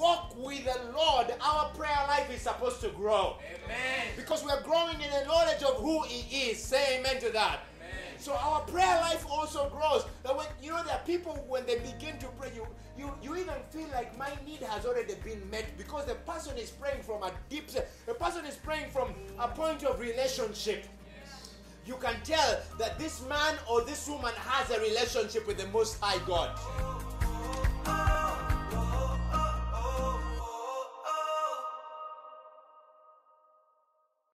walk with the Lord, our prayer life is supposed to grow. Amen. Because we're growing in the knowledge of who He is. Say amen to that. So our prayer life also grows. That when you know there are people when they begin to pray, you you you even feel like my need has already been met because the person is praying from a deep the person is praying from a point of relationship. You can tell that this man or this woman has a relationship with the most high God. Oh,